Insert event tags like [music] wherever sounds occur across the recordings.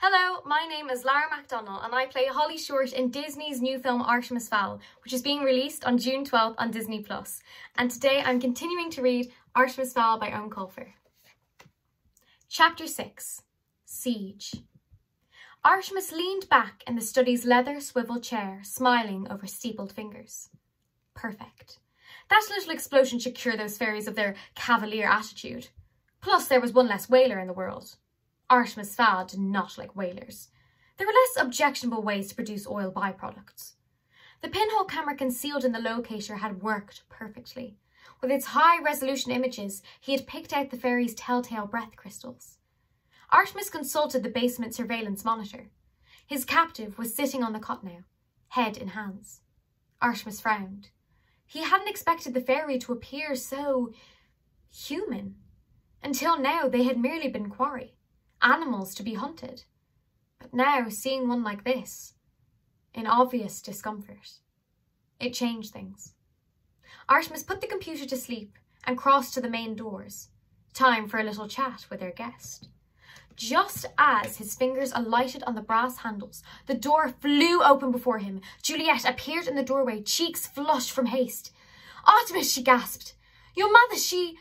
Hello, my name is Lara McDonnell and I play Holly Short in Disney's new film Artemis Fowl, which is being released on June 12th on Disney+. And today I'm continuing to read Artemis Fowl by Eoin Colfer. Chapter 6 Siege Artemis leaned back in the study's leather swivel chair, smiling over steepled fingers. Perfect. That little explosion should cure those fairies of their cavalier attitude. Plus, there was one less whaler in the world. Artemis Fowl did not like whalers. There were less objectionable ways to produce oil byproducts. The pinhole camera concealed in the locator had worked perfectly. With its high-resolution images, he had picked out the fairy's telltale breath crystals. Artemis consulted the basement surveillance monitor. His captive was sitting on the cot now, head in hands. Artemis frowned. He hadn't expected the fairy to appear so... human. Until now, they had merely been quarry animals to be hunted. But now, seeing one like this, in obvious discomfort, it changed things. Artemis put the computer to sleep and crossed to the main doors. Time for a little chat with their guest. Just as his fingers alighted on the brass handles, the door flew open before him. Juliet appeared in the doorway, cheeks flushed from haste. Artemis, she gasped. Your mother, she...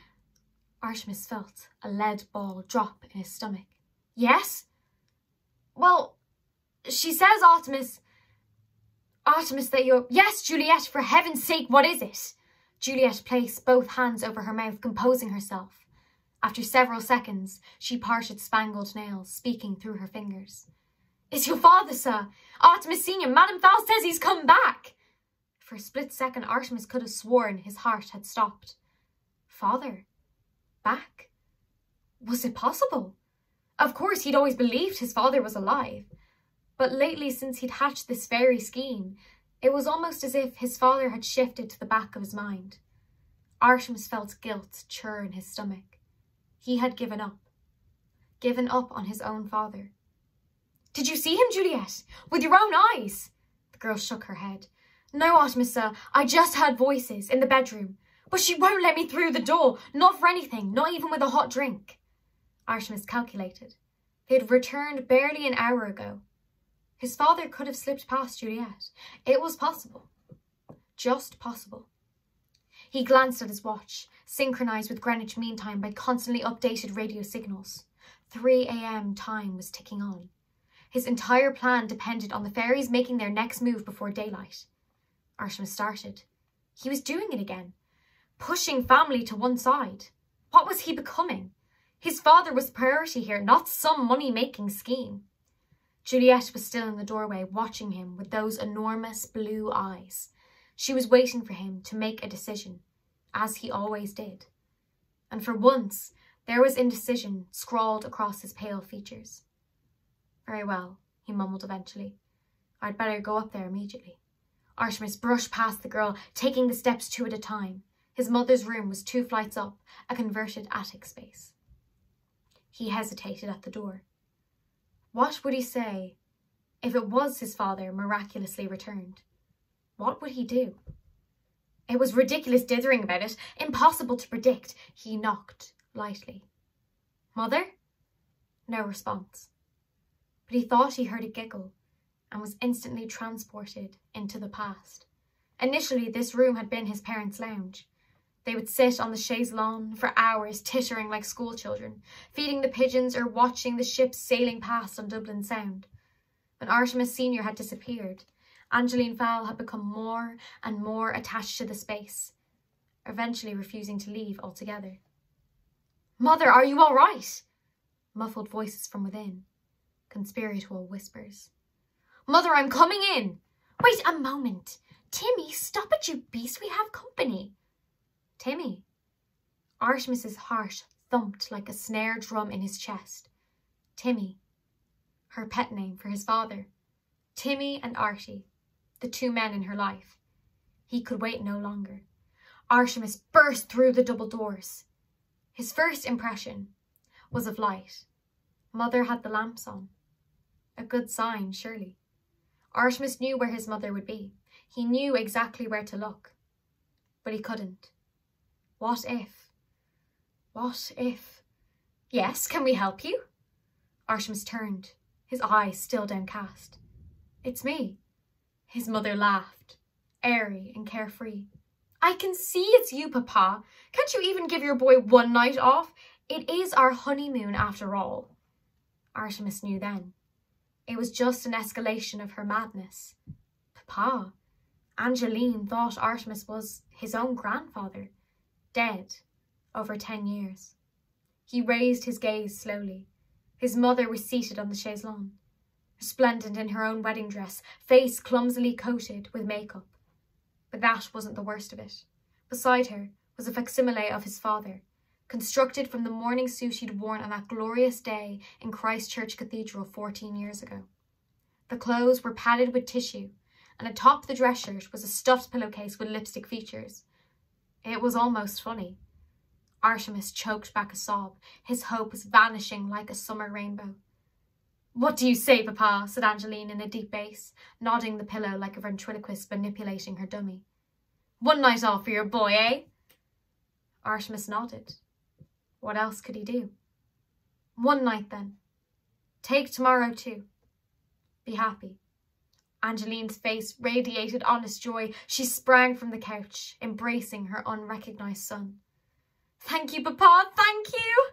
Artemis felt a lead ball drop in his stomach. Yes? Well, she says, Artemis... Artemis, that you're... Yes, Juliet, for heaven's sake, what is it? Juliet placed both hands over her mouth, composing herself. After several seconds, she parted spangled nails, speaking through her fingers. It's your father, sir? Artemis Senior, Madame Fowl says he's come back. For a split second, Artemis could have sworn his heart had stopped. Father? Back? Was it possible? Of course, he'd always believed his father was alive. But lately, since he'd hatched this fairy scheme, it was almost as if his father had shifted to the back of his mind. Artemis felt guilt churn in his stomach. He had given up. Given up on his own father. Did you see him, Juliet? With your own eyes? The girl shook her head. No, Artemis, sir. I just heard voices in the bedroom. But she won't let me through the door. Not for anything. Not even with a hot drink. Artemis calculated. They had returned barely an hour ago. His father could have slipped past Juliet. It was possible. Just possible. He glanced at his watch, synchronized with Greenwich Mean Time by constantly updated radio signals. 3 a.m. time was ticking on. His entire plan depended on the fairies making their next move before daylight. Artemis started. He was doing it again, pushing family to one side. What was he becoming? His father was priority here, not some money-making scheme. Juliet was still in the doorway, watching him with those enormous blue eyes. She was waiting for him to make a decision, as he always did. And for once, there was indecision scrawled across his pale features. Very well, he mumbled eventually. I'd better go up there immediately. Artemis brushed past the girl, taking the steps two at a time. His mother's room was two flights up, a converted attic space. He hesitated at the door. What would he say if it was his father miraculously returned? What would he do? It was ridiculous dithering about it, impossible to predict. He knocked lightly. Mother? No response. But he thought he heard a giggle and was instantly transported into the past. Initially, this room had been his parents' lounge. They would sit on the chaise longue for hours, tittering like schoolchildren, feeding the pigeons or watching the ships sailing past on Dublin Sound. When Artemis Senior had disappeared, Angeline Fowl had become more and more attached to the space, eventually refusing to leave altogether. Mother, are you all right? Muffled voices from within. Conspiratorial whispers. Mother, I'm coming in. Wait a moment. Timmy, stop it, you beast. We have company. Timmy. Artemis's heart thumped like a snare drum in his chest. Timmy. Her pet name for his father. Timmy and Artie, the two men in her life. He could wait no longer. Artemis burst through the double doors. His first impression was of light. Mother had the lamps on. A good sign, surely. Artemis knew where his mother would be. He knew exactly where to look. But he couldn't. What if? What if? Yes, can we help you? Artemis turned. his eyes still downcast. It's me. His mother laughed, airy and carefree. I can see it's you, Papa. Can't you even give your boy one night off? It is our honeymoon after all. Artemis knew then. It was just an escalation of her madness. Papa, Angeline thought Artemis was his own grandfather, dead over ten years. He raised his gaze slowly. His mother was seated on the chaise longue, resplendent in her own wedding dress, face clumsily coated with makeup. But that wasn't the worst of it. Beside her was a facsimile of his father, constructed from the mourning suit he'd worn on that glorious day in Christchurch Cathedral 14 years ago. The clothes were padded with tissue, and atop the dress shirt was a stuffed pillowcase with lipstick features. It was almost funny. Artemis choked back a sob, his hopes vanishing like a summer rainbow. What do you say, Papa? said Angeline in a deep bass, nodding the pillow like a ventriloquist manipulating her dummy. One night off for your boy, eh? Artemis nodded. What else could he do? One night, then. Take tomorrow, too. Be happy. Angeline's face radiated honest joy. She sprang from the couch, embracing her unrecognised son. Thank you, Papa, thank you!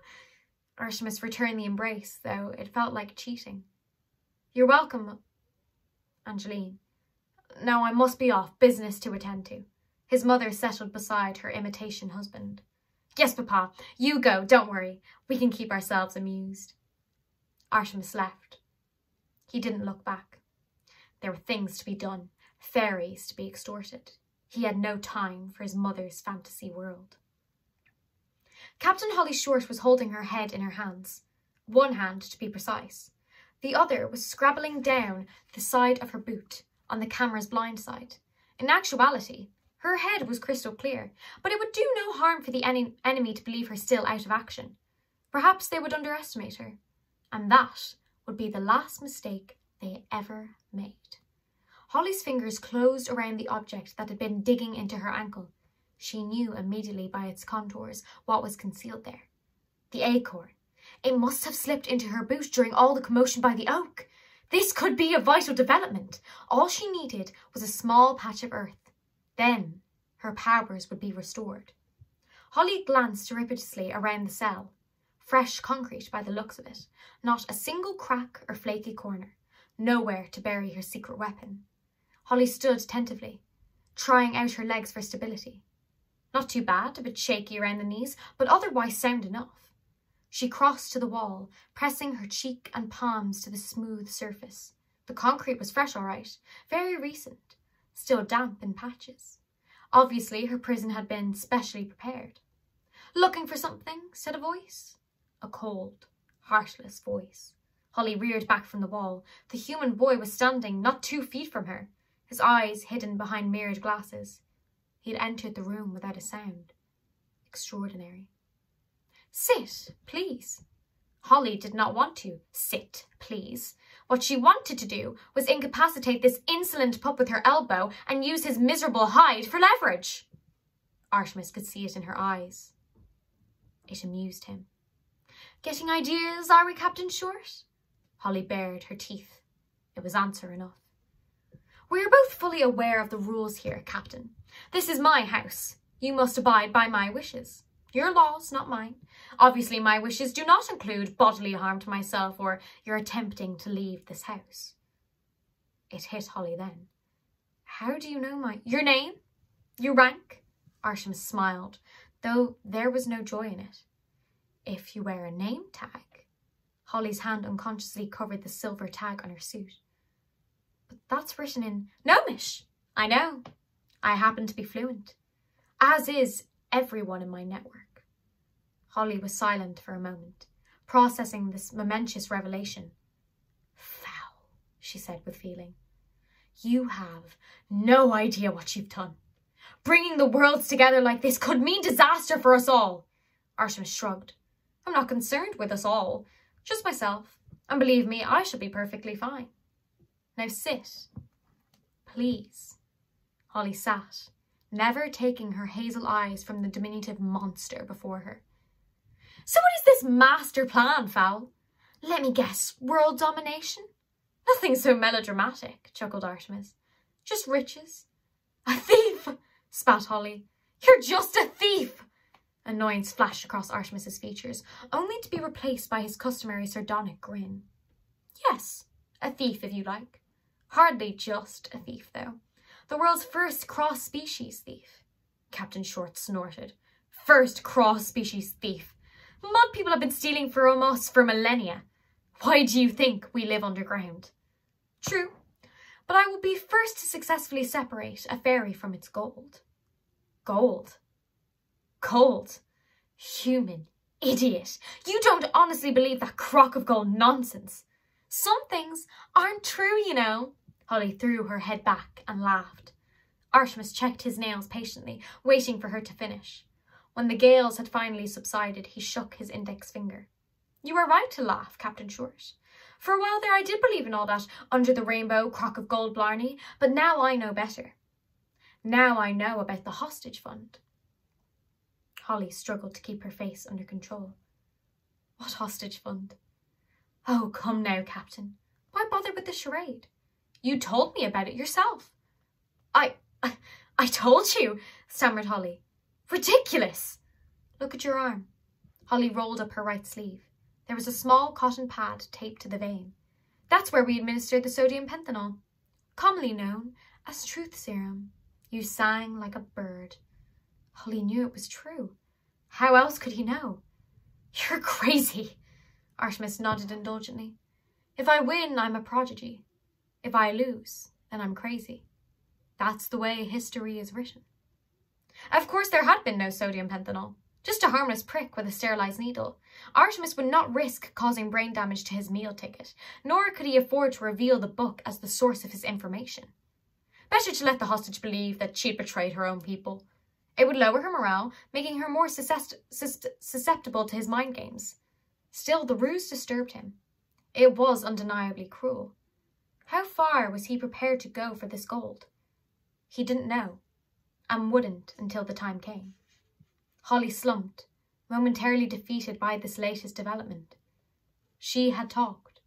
Artemis returned the embrace, though it felt like cheating. You're welcome, Angeline. Now I must be off, business to attend to. His mother settled beside her imitation husband. Yes, Papa, you go, don't worry. We can keep ourselves amused. Artemis left. He didn't look back. There were things to be done, fairies to be extorted. He had no time for his mother's fantasy world. Captain Holly Short was holding her head in her hands, one hand to be precise. The other was scrabbling down the side of her boot on the camera's blind side. In actuality, her head was crystal clear, but it would do no harm for the en enemy to believe her still out of action. Perhaps they would underestimate her, and that would be the last mistake they ever made. Holly's fingers closed around the object that had been digging into her ankle, she knew immediately by its contours what was concealed there. The acorn. It must have slipped into her boot during all the commotion by the oak. This could be a vital development. All she needed was a small patch of earth. Then her powers would be restored. Holly glanced surreptitiously around the cell. Fresh concrete by the looks of it. Not a single crack or flaky corner. Nowhere to bury her secret weapon. Holly stood tentatively, trying out her legs for stability. Not too bad, a bit shaky around the knees, but otherwise sound enough. She crossed to the wall, pressing her cheek and palms to the smooth surface. The concrete was fresh, all right, very recent, still damp in patches. Obviously, her prison had been specially prepared. Looking for something, said a voice. A cold, heartless voice. Holly reared back from the wall. The human boy was standing not two feet from her, his eyes hidden behind mirrored glasses. He had entered the room without a sound. Extraordinary. Sit, please. Holly did not want to sit, please. What she wanted to do was incapacitate this insolent pup with her elbow and use his miserable hide for leverage. Artemis could see it in her eyes. It amused him. Getting ideas, are we, Captain Short? Holly bared her teeth. It was answer enough. We are both fully aware of the rules here, Captain. This is my house. You must abide by my wishes. Your laws, not mine. Obviously, my wishes do not include bodily harm to myself or your attempting to leave this house. It hit Holly then. How do you know my... Your name? Your rank? Artemis smiled, though there was no joy in it. If you wear a name tag. Holly's hand unconsciously covered the silver tag on her suit. But that's written in Gnomish. I know. I happen to be fluent, as is everyone in my network. Holly was silent for a moment, processing this momentous revelation. Fowl, she said with feeling. You have no idea what you've done. Bringing the worlds together like this could mean disaster for us all. Artemis shrugged. I'm not concerned with us all, just myself. And believe me, I shall be perfectly fine. Now sit, please. Holly sat, never taking her hazel eyes from the diminutive monster before her. So what is this master plan, Fowl? Let me guess, world domination? Nothing so melodramatic, chuckled Artemis. Just riches. A thief, spat Holly. You're just a thief! Annoyance flashed across Artemis's features, only to be replaced by his customary sardonic grin. Yes, a thief if you like. Hardly just a thief, though. The world's first cross-species thief. Captain Short snorted. First cross-species thief. Mud people have been stealing from us for millennia. Why do you think we live underground? True, but I will be first to successfully separate a fairy from its gold. Gold? Gold? Human idiot. You don't honestly believe that crock of gold nonsense. Some things aren't true, you know. Holly threw her head back and laughed. Artemis checked his nails patiently, waiting for her to finish. When the gales had finally subsided, he shook his index finger. You were right to laugh, Captain Short. For a while there I did believe in all that under the rainbow crock of gold blarney, but now I know better. Now I know about the hostage fund. Holly struggled to keep her face under control. What hostage fund? Oh, come now, Captain. Why bother with the charade? You told me about it yourself. I, I, I told you, stammered Holly. Ridiculous! Look at your arm. Holly rolled up her right sleeve. There was a small cotton pad taped to the vein. That's where we administered the sodium pentanol, commonly known as truth serum. You sang like a bird. Holly knew it was true. How else could he know? [laughs] You're crazy. Artemis nodded indulgently. If I win, I'm a prodigy. If I lose, then I'm crazy. That's the way history is written. Of course, there had been no sodium pentanol. Just a harmless prick with a sterilised needle. Artemis would not risk causing brain damage to his meal ticket, nor could he afford to reveal the book as the source of his information. Better to let the hostage believe that she'd betrayed her own people. It would lower her morale, making her more susceptible to his mind games. Still, the ruse disturbed him. It was undeniably cruel. How far was he prepared to go for this gold? He didn't know, and wouldn't until the time came. Holly slumped, momentarily defeated by this latest development. She had talked,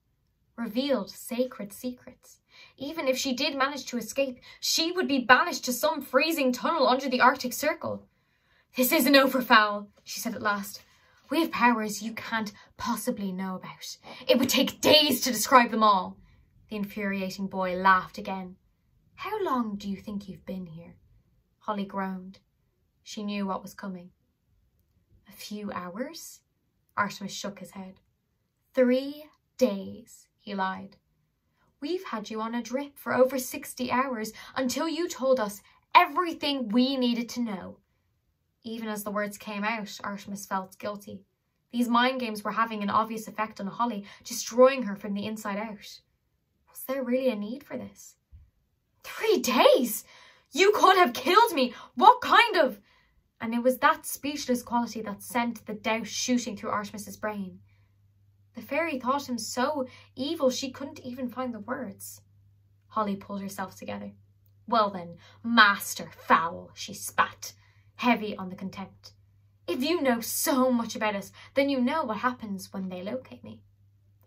revealed sacred secrets. Even if she did manage to escape, she would be banished to some freezing tunnel under the Arctic Circle. This isn't over, Fowl, she said at last. We have powers you can't possibly know about. It would take days to describe them all. The infuriating boy laughed again. How long do you think you've been here? Holly groaned. She knew what was coming. A few hours? Artemis shook his head. Three days, he lied. We've had you on a drip for over 60 hours until you told us everything we needed to know. Even as the words came out, Artemis felt guilty. These mind games were having an obvious effect on Holly, destroying her from the inside out. Was there really a need for this? Three days! You could have killed me! What kind of... And it was that speechless quality that sent the doubt shooting through Artemis's brain. The fairy thought him so evil she couldn't even find the words. Holly pulled herself together. Well then, master Fowl, she spat, heavy on the contempt. If you know so much about us, then you know what happens when they locate me.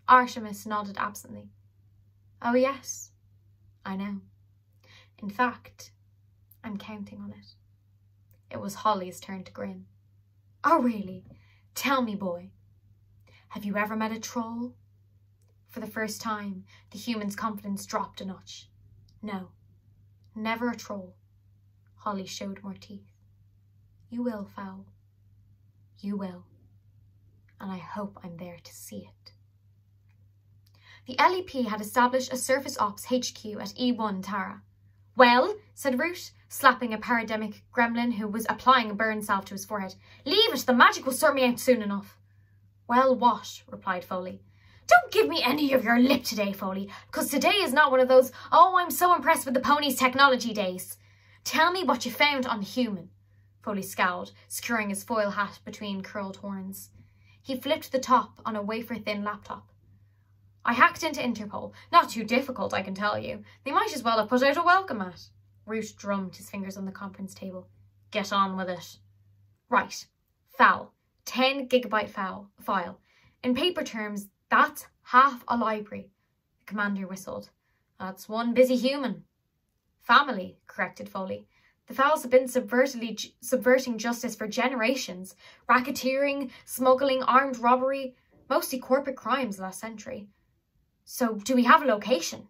Artemis nodded absently. Oh yes, I know. In fact, I'm counting on it. It was Holly's turn to grin. Oh, really? Tell me, boy. Have you ever met a troll? For the first time, the human's confidence dropped a notch. No, never a troll. Holly showed more teeth. You will, Fowl. You will. And I hope I'm there to see it. The LEP had established a Surface Ops HQ at E1 Tara. Well, said Root, slapping a parademic gremlin who was applying a burn salve to his forehead. Leave it, the magic will sort me out soon enough. Well, what? replied Foaly. Don't give me any of your lip today, Foaly, because today is not one of those, oh, I'm so impressed with the pony's technology days. Tell me what you found on the human. Foaly scowled, securing his foil hat between curled horns. He flipped the top on a wafer-thin laptop. I hacked into Interpol. Not too difficult, I can tell you. They might as well have put out a welcome mat. Root drummed his fingers on the conference table. Get on with it. Right. Fowl. 10 gigabyte file. In paper terms, that's Half a library, the commander whistled. That's one busy human. Family, corrected Foaly. The Fowls have been subverting justice for generations. Racketeering, smuggling, armed robbery, mostly corporate crimes last century. So do we have a location?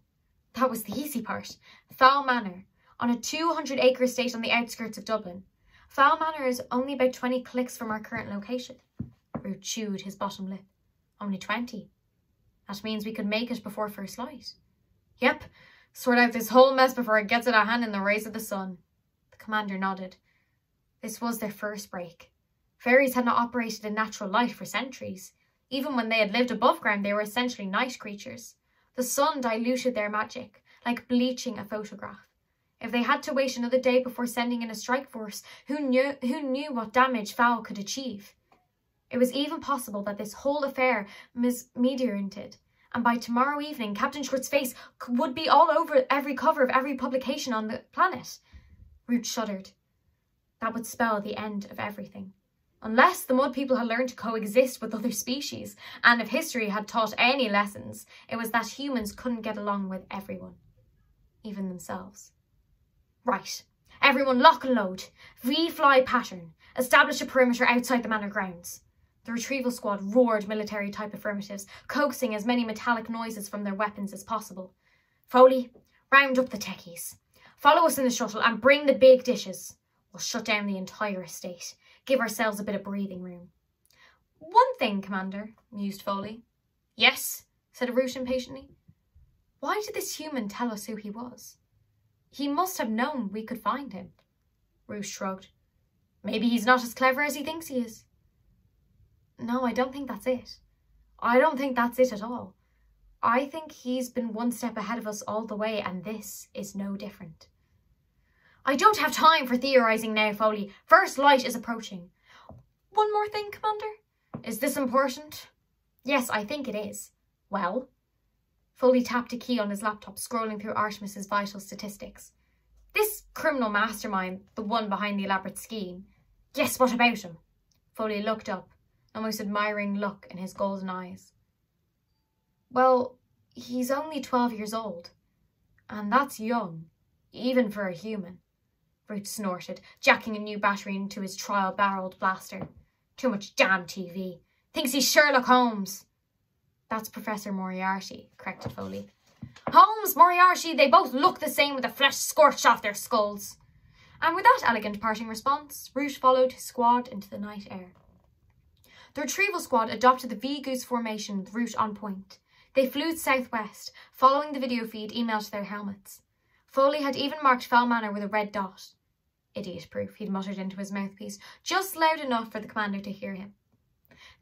That was the easy part. Fowl Manor, on a 200-acre estate on the outskirts of Dublin. Fowl Manor is only about 20 clicks from our current location. Root chewed his bottom lip. Only 20. That means we could make it before first light. Yep, sort out this whole mess before it gets out of hand in the rays of the sun. The commander nodded. This was their first break. Fairies had not operated in natural light for centuries. Even when they had lived above ground, they were essentially night creatures. The sun diluted their magic, like bleaching a photograph. If they had to wait another day before sending in a strike force, who knew, who knew what damage Fowl could achieve? It was even possible that this whole affair was meteorited, and by tomorrow evening, Captain Short's face would be all over every cover of every publication on the planet. Root shuddered. That would spell the end of everything. Unless the mud people had learned to coexist with other species, and if history had taught any lessons, it was that humans couldn't get along with everyone, even themselves. Right, everyone lock and load. V-fly pattern. Establish a perimeter outside the manor grounds. The retrieval squad roared military-type affirmatives, coaxing as many metallic noises from their weapons as possible. Foaly, round up the techies. Follow us in the shuttle and bring the big dishes. We'll shut down the entire estate. Give ourselves a bit of breathing room. One thing, Commander, mused Foaly. Yes, said Root impatiently. Why did this human tell us who he was? He must have known we could find him. Root shrugged. Maybe he's not as clever as he thinks he is. No, I don't think that's it. I don't think that's it at all. I think he's been one step ahead of us all the way, and this is no different. I don't have time for theorising now, Foaly. First light is approaching. One more thing, Commander. Is this important? Yes, I think it is. Well, Foaly tapped a key on his laptop, scrolling through Artemis's vital statistics. This criminal mastermind, the one behind the elaborate scheme. Yes, what about him? Foaly looked up, a most admiring look in his golden eyes. Well, he's only 12 years old, and that's young, even for a human. Root snorted, jacking a new battery into his trial-barreled blaster. Too much damn TV. Thinks he's Sherlock Holmes. That's Professor Moriarty, corrected Foaly. Holmes, Moriarty, they both look the same with the flesh scorched off their skulls. And with that elegant parting response, Root followed his squad into the night air. The retrieval squad adopted the V-Goose formation with Root on point. They flew southwest, following the video feed emailed to their helmets. Foaly had even marked Fowl Manor with a red dot. Idiot proof, he'd muttered into his mouthpiece, just loud enough for the commander to hear him.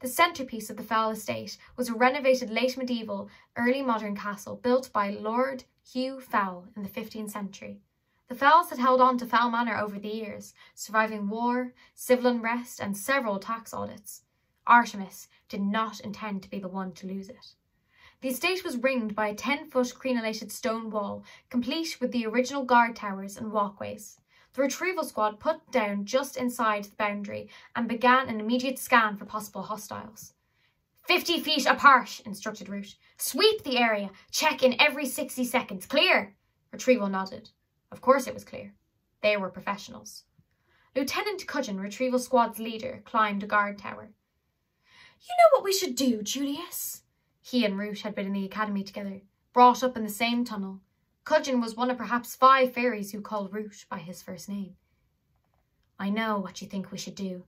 The centrepiece of the Fowl estate was a renovated late medieval, early modern castle built by Lord Hugh Fowl in the 15th century. The Fowls had held on to Fowl Manor over the years, surviving war, civil unrest and several tax audits. Artemis did not intend to be the one to lose it. The estate was ringed by a 10-foot crenellated stone wall, complete with the original guard towers and walkways. The retrieval squad put down just inside the boundary and began an immediate scan for possible hostiles. Fifty feet apart, instructed Root. Sweep the area. Check in every 60 seconds. Clear. Retrieval nodded. Of course it was clear. They were professionals. Lieutenant Cudgeon, retrieval squad's leader, climbed a guard tower. You know what we should do, Julius? He and Root had been in the academy together, brought up in the same tunnel, Cudgeon was one of perhaps five fairies who called Root by his first name. I know what you think we should do.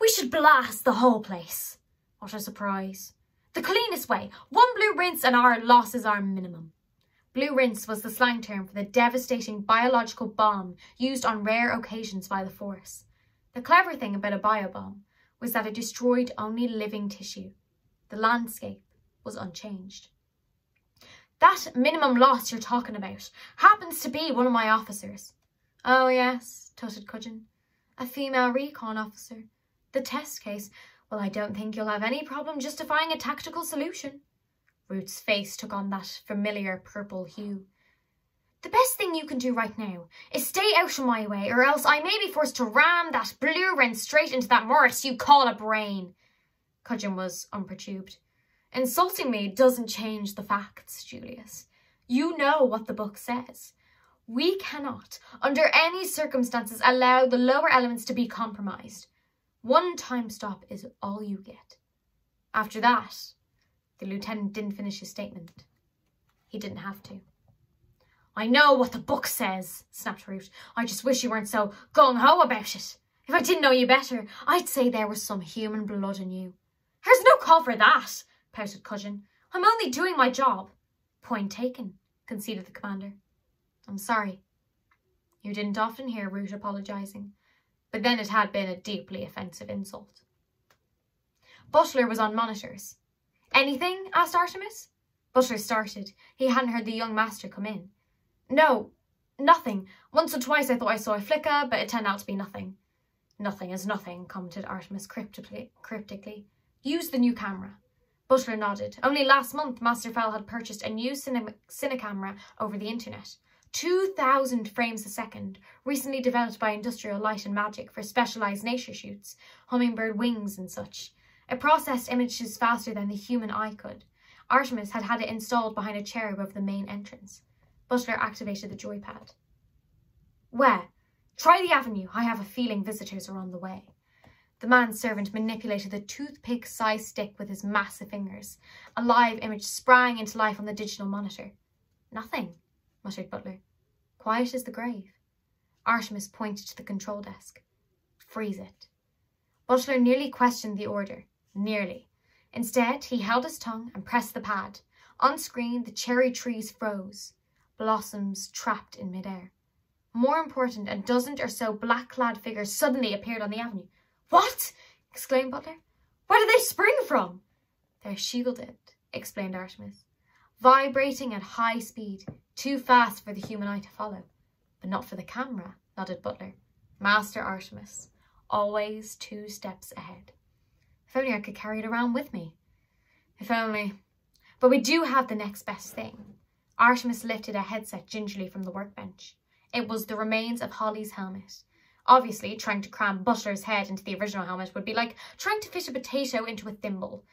We should blast the whole place. What a surprise. The cleanest way. One blue rinse and our losses are minimum. Blue rinse was the slang term for the devastating biological bomb used on rare occasions by the Force. The clever thing about a biobomb was that it destroyed only living tissue. The landscape was unchanged. That minimum loss you're talking about happens to be one of my officers. Oh, yes, tutted Cudgeon. A female recon officer. The test case. Well, I don't think you'll have any problem justifying a tactical solution. Root's face took on that familiar purple hue. The best thing you can do right now is stay out of my way, or else I may be forced to ram that blue rinse straight into that Morris you call a brain. Cudgeon was unperturbed. Insulting me doesn't change the facts, Julius. You know what the book says. We cannot, under any circumstances, allow the lower elements to be compromised. One time stop is all you get. After that, the lieutenant didn't finish his statement. He didn't have to. I know what the book says, snapped Root. I just wish you weren't so gung-ho about it. If I didn't know you better, I'd say there was some human blood in you. There's no call for that, pouted Cudgeon. I'm only doing my job. Point taken, conceded the commander. I'm sorry. You didn't often hear Root apologising, but then it had been a deeply offensive insult. Butler was on monitors. Anything? asked Artemis. Butler started. He hadn't heard the young master come in. No, nothing. Once or twice I thought I saw a flicker, but it turned out to be nothing. Nothing is nothing, commented Artemis cryptically. cryptically. Use the new camera. Butler nodded. Only last month, Master Fell had purchased a new cine, cine camera over the internet. 2,000 frames a second, recently developed by Industrial Light and Magic for specialised nature shoots, hummingbird wings and such. It processed images faster than the human eye could. Artemis had had it installed behind a chair above the main entrance. Butler activated the joypad. Where? Try the avenue. I have a feeling visitors are on the way. The manservant manipulated the toothpick-sized stick with his massive fingers. A live image sprang into life on the digital monitor. Nothing, muttered Butler. Quiet as the grave. Artemis pointed to the control desk. Freeze it. Butler nearly questioned the order. Nearly. Instead, he held his tongue and pressed the pad. On screen, the cherry trees froze, blossoms trapped in midair. More important, a dozen or so black-clad figures suddenly appeared on the avenue. What? exclaimed Butler. Where did they spring from? They're shielded, explained Artemis. Vibrating at high speed, too fast for the human eye to follow. But not for the camera, nodded Butler. Master Artemis, always two steps ahead. If only I could carry it around with me. If only. But we do have the next best thing. Artemis lifted a headset gingerly from the workbench. It was the remains of Holly's helmet. Obviously, trying to cram Butler's head into the original helmet would be like trying to fit a potato into a thimble.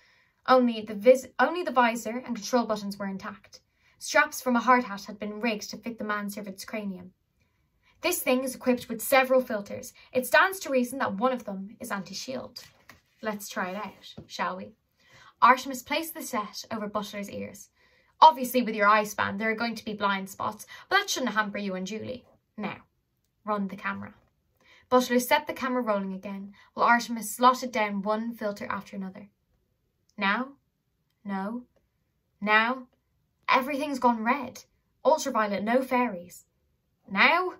Only the, only the visor and control buttons were intact. Straps from a hard hat had been rigged to fit the manservant's cranium. This thing is equipped with several filters. It stands to reason that one of them is anti-shield. Let's try it out, shall we? Artemis placed the set over Butler's ears. Obviously, with your eye span, there are going to be blind spots, but that shouldn't hamper you and Julie. Now, run the camera. Butler set the camera rolling again, while Artemis slotted down one filter after another. Now? No. Now? Everything's gone red. Ultraviolet, no fairies. Now?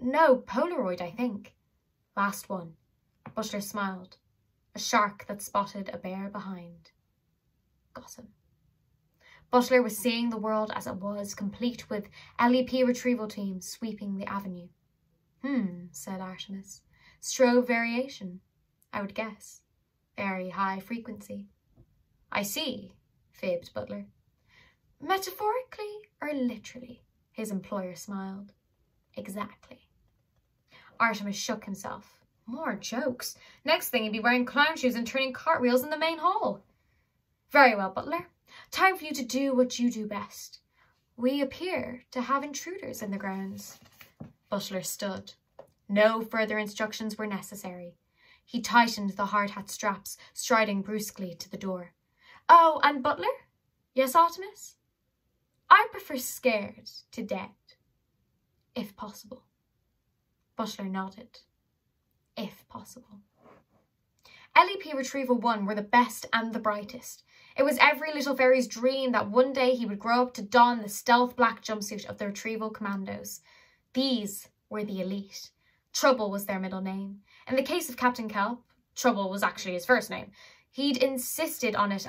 No, Polaroid, I think. Last one. Butler smiled. A shark that spotted a bear behind. Got him. Butler was seeing the world as it was, complete with LEP retrieval teams sweeping the avenue. Hmm, said Artemis. Strobe variation, I would guess. Very high frequency. I see, fibbed Butler. Metaphorically or literally? His employer smiled. Exactly. Artemis shook himself. More jokes. Next thing he'd be wearing clown shoes and turning cartwheels in the main hall. Very well, Butler. Time for you to do what you do best. We appear to have intruders in the grounds. Butler stood. No further instructions were necessary. He tightened the hard hat straps, striding brusquely to the door. Oh, and Butler? Yes, Artemis? I prefer scared to dead, if possible. Butler nodded. If possible. LEP Retrieval 1 were the best and the brightest. It was every little fairy's dream that one day he would grow up to don the stealth black jumpsuit of the Retrieval Commandos. These were the elite. Trouble was their middle name. In the case of Captain Kelp, Trouble was actually his first name. He'd insisted on it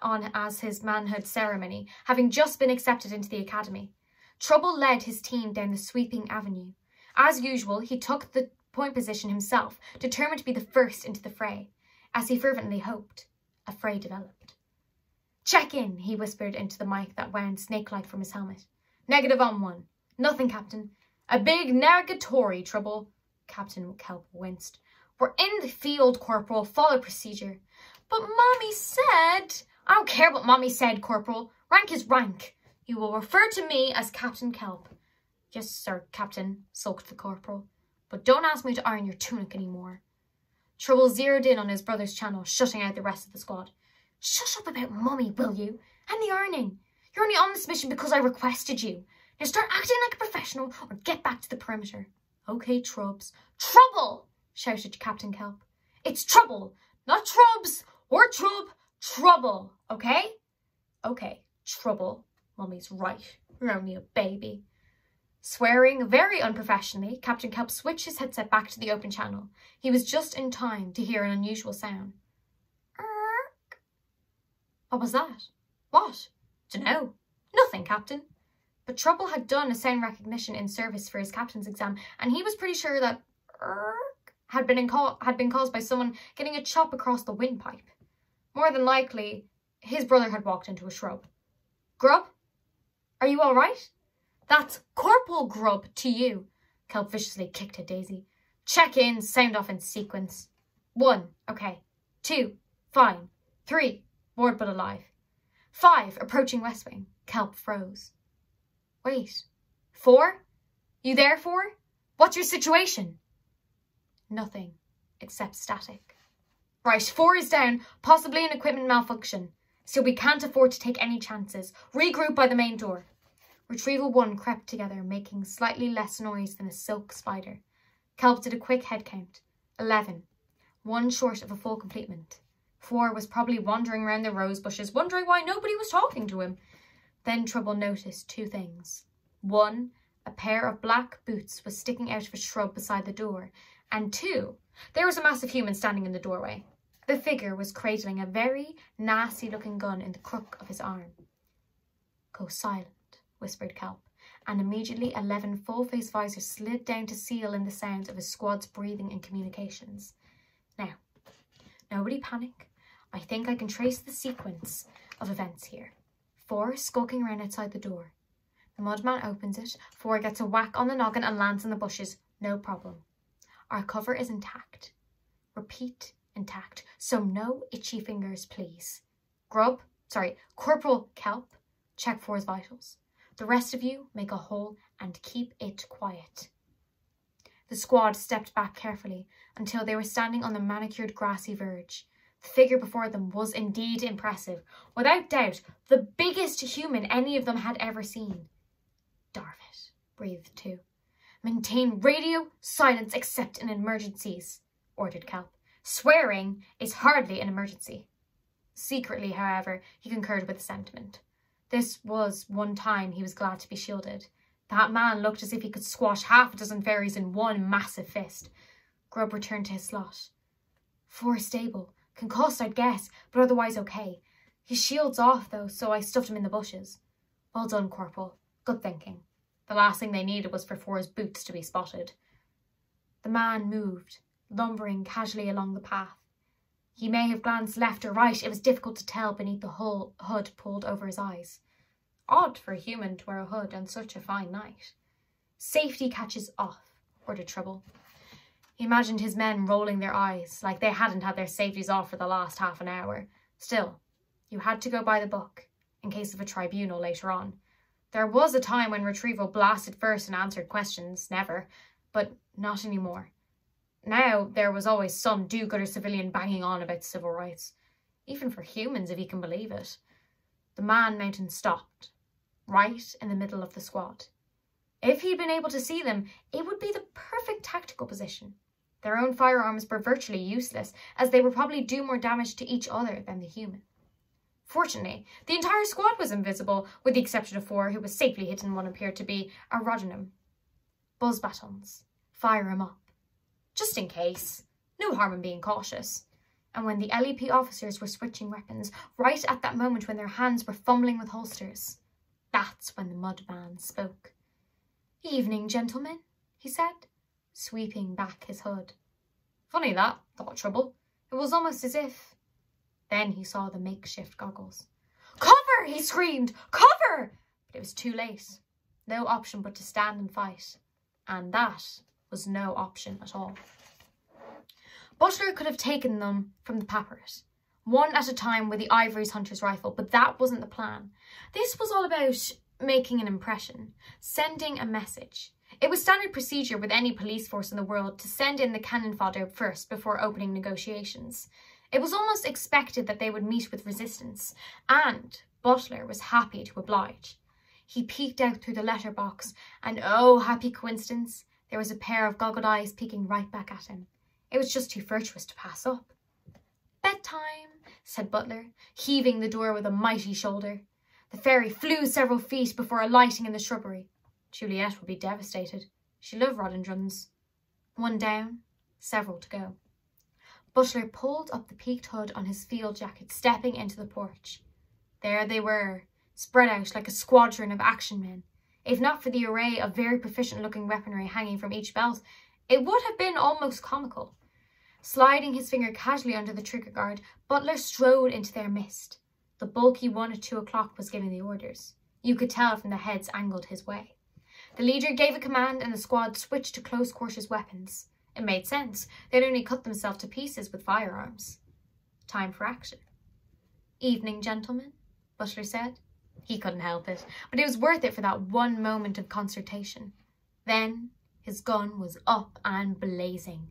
on as his manhood ceremony, having just been accepted into the academy. Trouble led his team down the sweeping avenue. As usual, he took the point position himself, determined to be the first into the fray. As he fervently hoped, a fray developed. Check in, he whispered into the mic that wound snake-like from his helmet. Negative on one. Nothing, Captain. A big negatory trouble. Captain Kelp winced. We're in the field, Corporal. Follow procedure. But Mommy said... I don't care what Mommy said, Corporal. Rank is rank. You will refer to me as Captain Kelp. Yes, sir, Captain, sulked the corporal. But don't ask me to iron your tunic any more. Trouble zeroed in on his brother's channel, shutting out the rest of the squad. Shut up about Mummy, will you? And the ironing. You're only on this mission because I requested you. Now start acting like a professional or get back to the perimeter. Okay, Trubs. Trouble! shouted Captain Kelp. It's trouble, not Trubs or Trub. Trouble, okay? Okay, trouble. Mummy's right. You're only a baby. Swearing very unprofessionally, Captain Kelp switched his headset back to the open channel. He was just in time to hear an unusual sound. What was that? What? Dunno. Nothing, Captain. But Trouble had done a sound recognition in service for his captain's exam, and he was pretty sure that had been, had been caused by someone getting a chop across the windpipe. More than likely, his brother had walked into a shrub. Grub? Are you all right? That's Corporal Grub to you. Kelp viciously kicked at Daisy. Check in, sound off in sequence. One, okay. Two, fine. Three, bored but alive. Five, approaching West Wing. Kelp froze. Wait. Four? You there, Four? What's your situation? Nothing, except static. Right, Four is down, possibly an equipment malfunction. So we can't afford to take any chances. Regroup by the main door. Retrieval 1 crept together, making slightly less noise than a silk spider. Kelp did a quick head count. Eleven. One short of a full completement. Four was probably wandering around the rose bushes, wondering why nobody was talking to him. Then Trouble noticed two things. One, a pair of black boots was sticking out of a shrub beside the door. And two, there was a massive human standing in the doorway. The figure was cradling a very nasty-looking gun in the crook of his arm. Go silent, whispered Kelp, and immediately eleven full-face visors slid down to seal in the sounds of his squad's breathing and communications. Now, nobody panic. I think I can trace the sequence of events here. Four skulking around outside the door. The mudman opens it. Four gets a whack on the noggin and lands in the bushes. No problem. Our cover is intact. Repeat, intact, so no itchy fingers, please. Grub, sorry, Corporal Kelp, check for his vitals. The rest of you make a hole and keep it quiet. The squad stepped back carefully until they were standing on the manicured grassy verge. The figure before them was indeed impressive, without doubt the biggest human any of them had ever seen. D'Arvit, breathed two. Maintain radio silence except in emergencies, ordered Kelp. Swearing is hardly an emergency. Secretly, however, he concurred with the sentiment. This was one time he was glad to be shielded. That man looked as if he could squash half a dozen fairies in one massive fist. Grub returned to his slot. Four stable. Concussed, I'd guess, but otherwise okay. His shield's off, though, so I stuffed him in the bushes. Well done, Corporal. Good thinking. The last thing they needed was for Four's boots to be spotted. The man moved, lumbering casually along the path. He may have glanced left or right, it was difficult to tell beneath the hood pulled over his eyes. Odd for a human to wear a hood on such a fine night. Safety catches off, ordered Trouble. He imagined his men rolling their eyes, like they hadn't had their safeties off for the last half an hour. Still, you had to go by the book, in case of a tribunal later on. There was a time when Retrieval blasted first and answered questions, never, but not anymore. Now there was always some do-gooder civilian banging on about civil rights, even for humans if you can believe it. The man mountain stopped, right in the middle of the squad. If he'd been able to see them, it would be the perfect tactical position. Their own firearms were virtually useless, as they would probably do more damage to each other than the human. Fortunately, the entire squad was invisible, with the exception of four who was safely hidden what appeared to be a Roddenham. Buzz batons. Fire him up just in case. No harm in being cautious. And when the LEP officers were switching weapons, right at that moment when their hands were fumbling with holsters, that's when the mudman spoke. Evening, gentlemen, he said, sweeping back his hood. Funny that, thought Trouble. It was almost as if... Then he saw the makeshift goggles. Cover! he screamed. Cover! But it was too late. No option but to stand and fight. And that was no option at all. Butler could have taken them from the Papyrus. one at a time with the Ivory's hunter's rifle, but that wasn't the plan. This was all about making an impression, sending a message. It was standard procedure with any police force in the world to send in the cannon fodder first before opening negotiations. It was almost expected that they would meet with resistance, and Butler was happy to oblige. He peeked out through the letterbox, and oh, happy coincidence, there was a pair of goggled eyes peeking right back at him. It was just too virtuous to pass up. Bedtime, said Butler, heaving the door with a mighty shoulder. The fairy flew several feet before alighting in the shrubbery. Juliet would be devastated. She loved rhododendrons. One down, several to go. Butler pulled up the peaked hood on his field jacket, stepping into the porch. There they were, spread out like a squadron of action men. If not for the array of very proficient-looking weaponry hanging from each belt, it would have been almost comical. Sliding his finger casually under the trigger guard, Butler strode into their midst. The bulky one at two o'clock was giving the orders. You could tell from the heads angled his way. The leader gave a command and the squad switched to close quarters weapons. It made sense. They'd only cut themselves to pieces with firearms. Time for action. Evening, gentlemen, Butler said. He couldn't help it, but it was worth it for that one moment of concertation. Then his gun was up and blazing.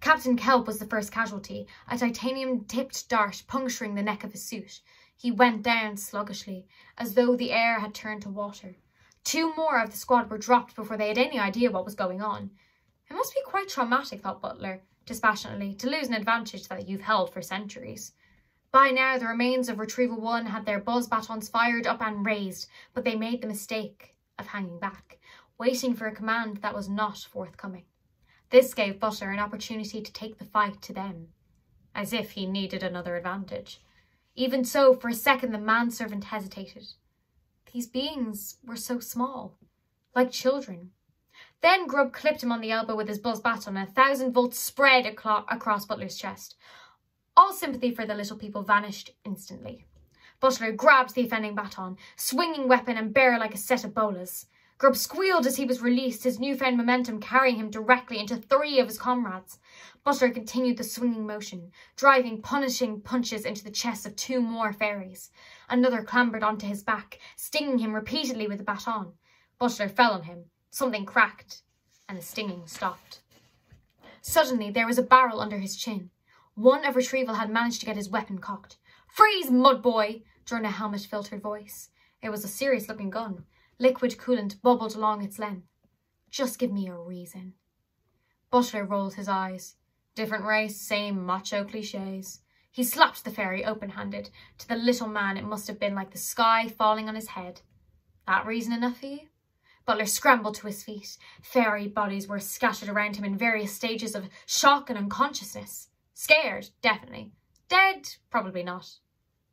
Captain Kelp was the first casualty, a titanium-tipped dart puncturing the neck of his suit. He went down sluggishly, as though the air had turned to water. Two more of the squad were dropped before they had any idea what was going on. It must be quite traumatic, thought Butler, dispassionately, to lose an advantage that you've held for centuries. By now, the remains of Retrieval 1 had their buzz batons fired up and raised, but they made the mistake of hanging back, waiting for a command that was not forthcoming. This gave Butler an opportunity to take the fight to them, as if he needed another advantage. Even so, for a second the manservant hesitated. These beings were so small, like children. Then Grubb clipped him on the elbow with his buzz baton and a thousand volts spread across Butler's chest. All sympathy for the little people vanished instantly. Butler grabbed the offending baton, swinging weapon and bare like a set of bolas. Grubb squealed as he was released, his newfound momentum carrying him directly into three of his comrades. Butler continued the swinging motion, driving punishing punches into the chests of two more fairies. Another clambered onto his back, stinging him repeatedly with the baton. Butler fell on him. Something cracked, and the stinging stopped. Suddenly, there was a barrel under his chin. One of Retrieval had managed to get his weapon cocked. Freeze, mud boy! droned a helmet-filtered voice. It was a serious-looking gun. Liquid coolant bubbled along its length. Just give me a reason. Butler rolled his eyes. Different race, same macho cliches. He slapped the fairy open-handed. To the little man, it must have been like the sky falling on his head. That reason enough for you? Butler scrambled to his feet. Fairy bodies were scattered around him in various stages of shock and unconsciousness. Scared, definitely. Dead, probably not.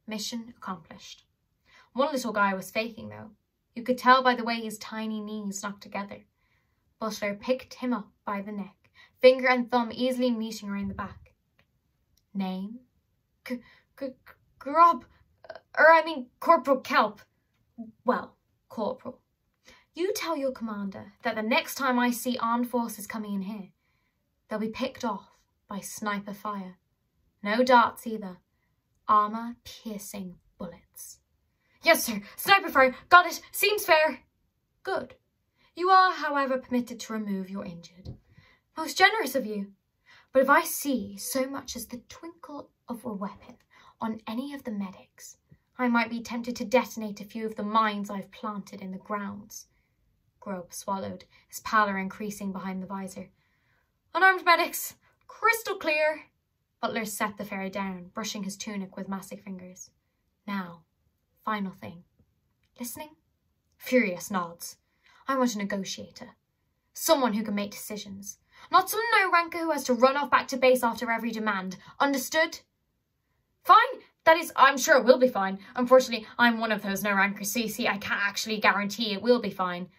Mission accomplished. One little guy was faking, though. You could tell by the way his tiny knees knocked together. Butler picked him up by the neck, finger and thumb easily meeting around the back. Name? G G Grubb, or uh, er, I mean Corporal Kelp. Well, Corporal. You tell your commander that the next time I see armed forces coming in here, they'll be picked off by sniper fire. No darts either. Armour-piercing bullets. Yes, sir. Sniper fire. Got it. Seems fair. Good. You are, however, permitted to remove your injured. Most generous of you. But if I see so much as the twinkle of a weapon on any of the medics, I might be tempted to detonate a few of the mines I've planted in the grounds. Grubb swallowed, his pallor increasing behind the visor. Unarmed medics, crystal clear. Butler set the fairy down, brushing his tunic with massive fingers. Now, final thing. Listening? Furious nods. I want a negotiator. Someone who can make decisions. Not some no-ranker who has to run off back to base after every demand. Understood? Fine. That is, I'm sure it will be fine. Unfortunately, I'm one of those no-rankers, so you see, I can't actually guarantee it will be fine.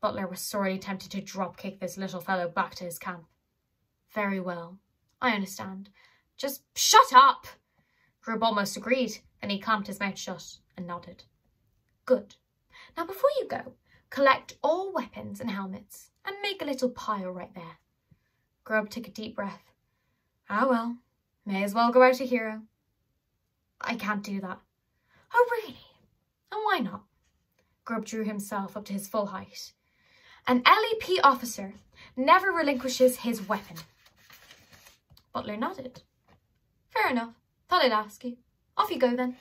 Butler was sorely tempted to drop-kick this little fellow back to his camp. Very well. I understand. Just shut up! Grubb almost agreed, and he clamped his mouth shut and nodded. Good. Now before you go, collect all weapons and helmets and make a little pile right there. Grubb took a deep breath. Ah well, may as well go out a hero. I can't do that. Oh, really? And why not? Grubb drew himself up to his full height. An LEP officer never relinquishes his weapon. Butler nodded. Fair enough. Thought I'd ask you. Off you go then.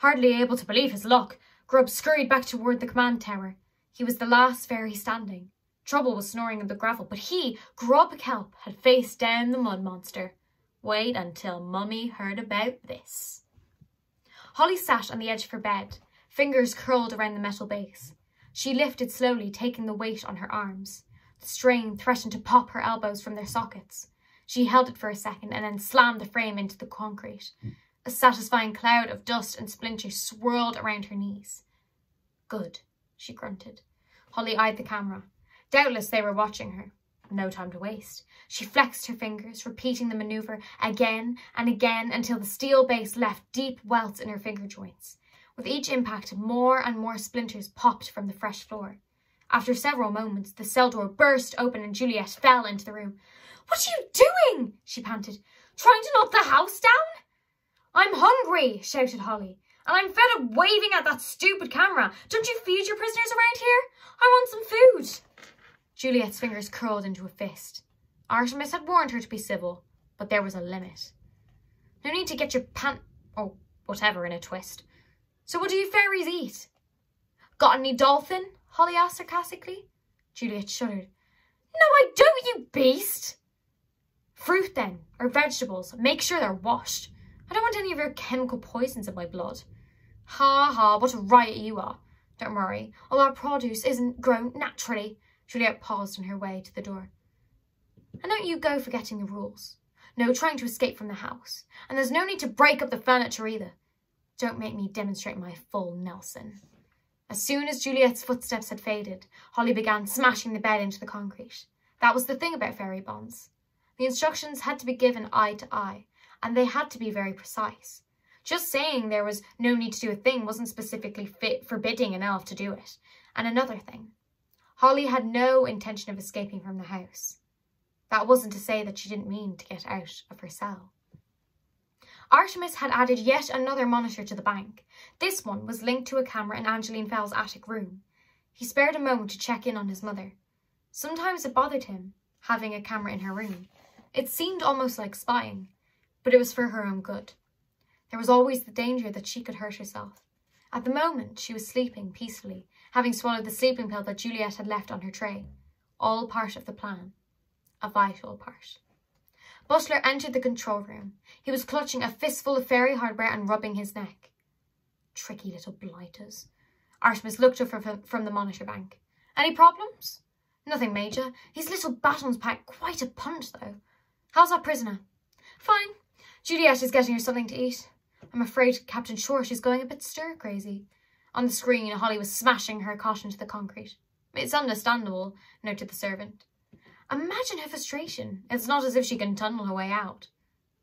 Hardly able to believe his luck, Grubb scurried back toward the command tower. He was the last fairy standing. Trouble was snoring in the gravel, but he, Grubb Kelp, had faced down the mud monster. Wait until Mummy heard about this. Holly sat on the edge of her bed, fingers curled around the metal base. She lifted slowly, taking the weight on her arms. The strain threatened to pop her elbows from their sockets. She held it for a second and then slammed the frame into the concrete. A satisfying cloud of dust and splinters swirled around her knees. Good, she grunted. Holly eyed the camera. Doubtless they were watching her. No time to waste. She flexed her fingers, repeating the maneuver again and again until the steel base left deep welts in her finger joints. With each impact, more and more splinters popped from the fresh floor. After several moments, the cell door burst open and Juliet fell into the room. What are you doing? she panted. Trying to knock the house down? I'm hungry, shouted Holly. And I'm fed up waving at that stupid camera. Don't you feed your prisoners around here? I want some food. Juliet's fingers curled into a fist. Artemis had warned her to be civil, but there was a limit. No need to get your pant... or whatever in a twist. So what do you fairies eat? Got any dolphin? Holly asked sarcastically. Juliet shuddered. No, I don't, you beast! Fruit then, or vegetables. Make sure they're washed. I don't want any of your chemical poisons in my blood. Ha ha, what a riot you are. Don't worry, all our produce isn't grown naturally. Juliet paused on her way to the door. And don't you go forgetting the rules. No trying to escape from the house. And there's no need to break up the furniture either. Don't make me demonstrate my full Nelson. As soon as Juliet's footsteps had faded, Holly began smashing the bed into the concrete. That was the thing about fairy bonds. The instructions had to be given eye to eye, and they had to be very precise. Just saying there was no need to do a thing wasn't specifically fit forbidding an elf to do it. And another thing, Holly had no intention of escaping from the house. That wasn't to say that she didn't mean to get out of her cell. Artemis had added yet another monitor to the bank. This one was linked to a camera in Angeline Fowl's attic room. He spared a moment to check in on his mother. Sometimes it bothered him, having a camera in her room. It seemed almost like spying, but it was for her own good. There was always the danger that she could hurt herself. At the moment, she was sleeping peacefully, having swallowed the sleeping pill that Juliet had left on her tray. All part of the plan. A vital part. Butler entered the control room. He was clutching a fistful of fairy hardware and rubbing his neck. Tricky little blighters. Artemis looked up from, from the monitor bank. Any problems? Nothing major. His little batons pack quite a punch, though. How's our prisoner? Fine. Juliet is getting her something to eat. I'm afraid Captain Short is going a bit stir-crazy. On the screen, Holly was smashing her cot into the concrete. It's understandable, noted the servant. Imagine her frustration. It's not as if she can tunnel her way out.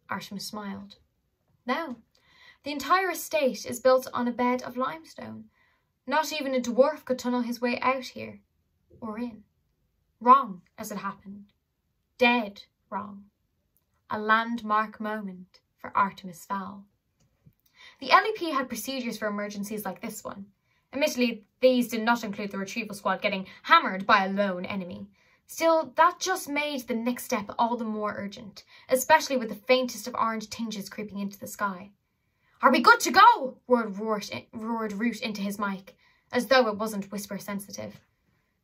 Artemis smiled. No. The entire estate is built on a bed of limestone. Not even a dwarf could tunnel his way out here. Or in. Wrong, as it happened. Dead wrong. A landmark moment for Artemis Fowl. The LEP had procedures for emergencies like this one. Admittedly, these did not include the retrieval squad getting hammered by a lone enemy. Still, that just made the next step all the more urgent, especially with the faintest of orange tinges creeping into the sky. Are we good to go? roared, roared, roared Root into his mic, as though it wasn't whisper sensitive.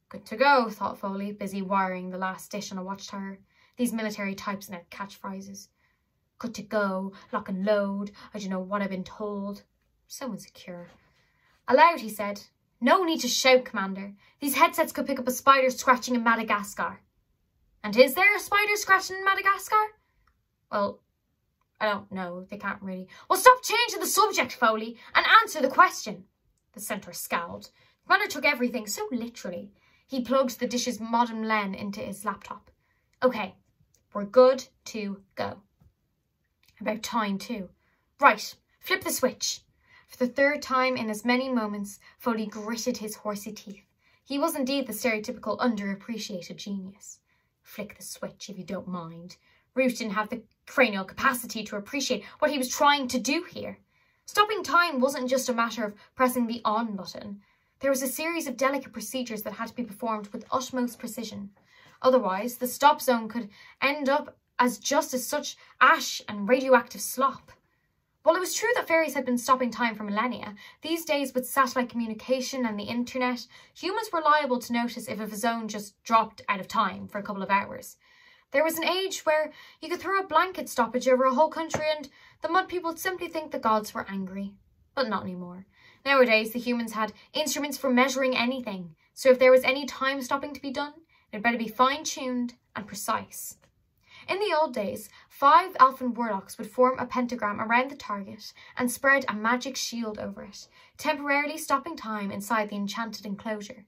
Good to go, thought Foaly, busy wiring the last dish on a watchtower. These military types and their catchphrases. Good to go, lock and load, I don't know what I've been told. So insecure. Aloud, he said, No need to shout, Commander. These headsets could pick up a spider scratching in Madagascar. And is there a spider scratching in Madagascar? Well, I don't know. They can't really. Well, stop changing the subject, Foaly, and answer the question. The centaur scowled. Commander took everything so literally. He plugged the dish's modem len into his laptop. Okay, we're good to go. About time, too. Right, flip the switch. For the third time in as many moments, Foaly gritted his horsey teeth. He was indeed the stereotypical underappreciated genius. Flick the switch, if you don't mind. Root didn't have the cranial capacity to appreciate what he was trying to do here. Stopping time wasn't just a matter of pressing the on button. There was a series of delicate procedures that had to be performed with utmost precision. Otherwise, the stop zone could end up as just as such ash and radioactive slop. While it was true that fairies had been stopping time for millennia, these days with satellite communication and the internet, humans were liable to notice if a zone just dropped out of time for a couple of hours. There was an age where you could throw a blanket stoppage over a whole country and the mud people would simply think the gods were angry. But not anymore. Nowadays, the humans had instruments for measuring anything, so if there was any time stopping to be done, it better be fine-tuned and precise. In the old days, five elfin warlocks would form a pentagram around the target and spread a magic shield over it, temporarily stopping time inside the enchanted enclosure.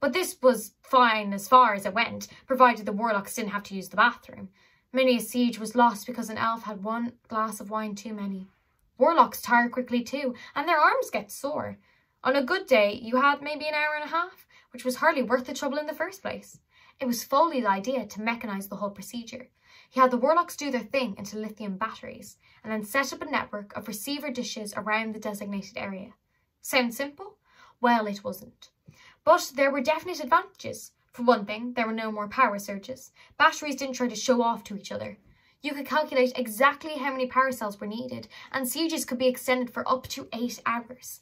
But this was fine as far as it went, provided the warlocks didn't have to use the bathroom. Many a siege was lost because an elf had one glass of wine too many. Warlocks tire quickly too, and their arms get sore. On a good day, you had maybe an hour and a half, which was hardly worth the trouble in the first place. It was Foaly's idea to mechanise the whole procedure. He had the warlocks do their thing into lithium batteries, and then set up a network of receiver dishes around the designated area. Sound simple? Well, it wasn't. But there were definite advantages. For one thing, there were no more power surges. Batteries didn't try to show off to each other. You could calculate exactly how many power cells were needed, and sieges could be extended for up to eight hours.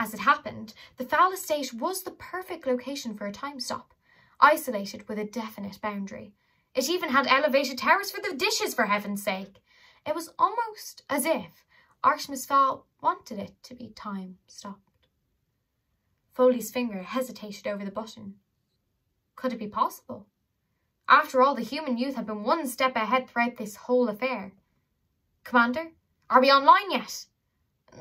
As it happened, the Fowl estate was the perfect location for a time stop, isolated with a definite boundary. It even had elevated towers for the dishes, for heaven's sake. It was almost as if Artemis Fowl wanted it to be time stopped. Foaly's finger hesitated over the button. Could it be possible? After all, the human youth had been one step ahead throughout this whole affair. Commander, are we online yet?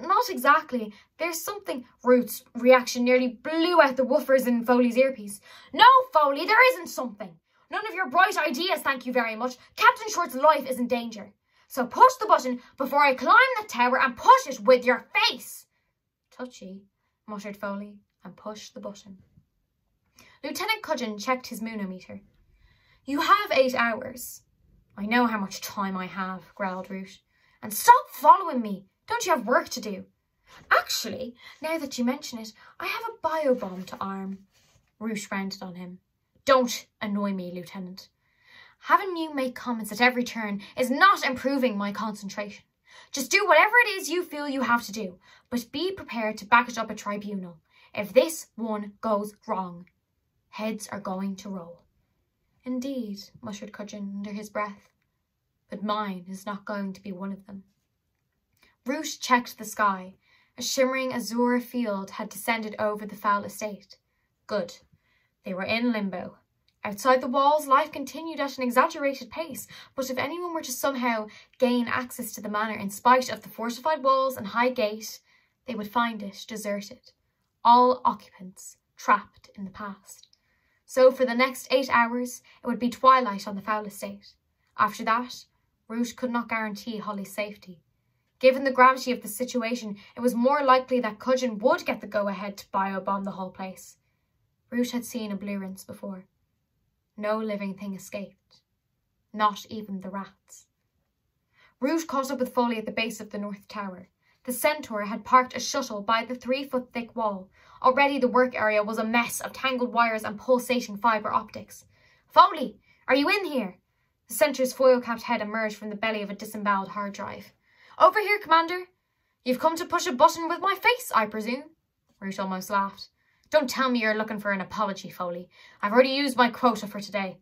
Not exactly. There's something. Root's reaction nearly blew out the woofers in Foaly's earpiece. No, Foaly, there isn't something. None of your bright ideas, thank you very much. Captain Short's life is in danger. So push the button before I climb the tower and push it with your face. Touchy, muttered Foaly, and pushed the button. Lieutenant Cudgeon checked his moonometer. You have eight hours. I know how much time I have, growled Root. And stop following me. Don't you have work to do? Actually, now that you mention it, I have a biobomb to arm. Root rounded on him. Don't annoy me, Lieutenant. Having you make comments at every turn is not improving my concentration. Just do whatever it is you feel you have to do, but be prepared to back it up at tribunal. If this one goes wrong, heads are going to roll. Indeed, muttered Cudgeon under his breath, but mine is not going to be one of them. Root checked the sky. A shimmering azure field had descended over the Fowl estate. Good. They were in limbo. Outside the walls, life continued at an exaggerated pace, but if anyone were to somehow gain access to the manor in spite of the fortified walls and high gate, they would find it deserted. All occupants trapped in the past. So for the next eight hours, it would be twilight on the Fowl estate. After that, Root could not guarantee Holly's safety. Given the gravity of the situation, it was more likely that Cudgeon would get the go-ahead to biobomb the whole place. Root had seen a blue rinse before. No living thing escaped. Not even the rats. Root caught up with Foaly at the base of the North Tower. The centaur had parked a shuttle by the three-foot thick wall. Already the work area was a mess of tangled wires and pulsating fibre optics. Foaly, are you in here? The centaur's foil-capped head emerged from the belly of a disemboweled hard drive. Over here, Commander. You've come to push a button with my face, I presume? Root almost laughed. Don't tell me you're looking for an apology, Foaly. I've already used my quota for today.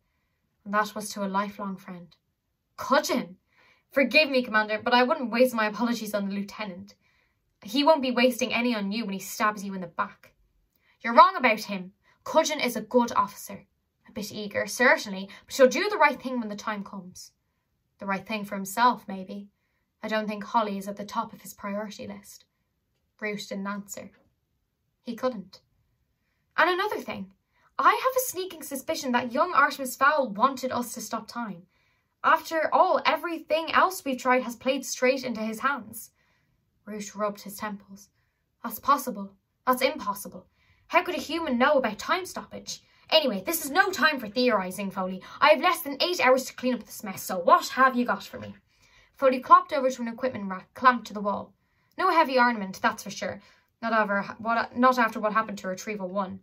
And that was to a lifelong friend. Cudgeon! Forgive me, Commander, but I wouldn't waste my apologies on the Lieutenant. He won't be wasting any on you when he stabs you in the back. You're wrong about him. Cudgeon is a good officer. A bit eager, certainly, but he'll do the right thing when the time comes. The right thing for himself, maybe. I don't think Holly is at the top of his priority list. Root didn't answer. He couldn't. And another thing, I have a sneaking suspicion that young Artemis Fowl wanted us to stop time. After all, everything else we've tried has played straight into his hands. Root rubbed his temples. That's possible. That's impossible. How could a human know about time stoppage? Anyway, this is no time for theorising, Foaly. I have less than eight hours to clean up this mess, so what have you got for me? Foaly clopped over to an equipment rack clamped to the wall. No heavy armament, that's for sure. Not, over, what, not after what happened to Retrieval 1.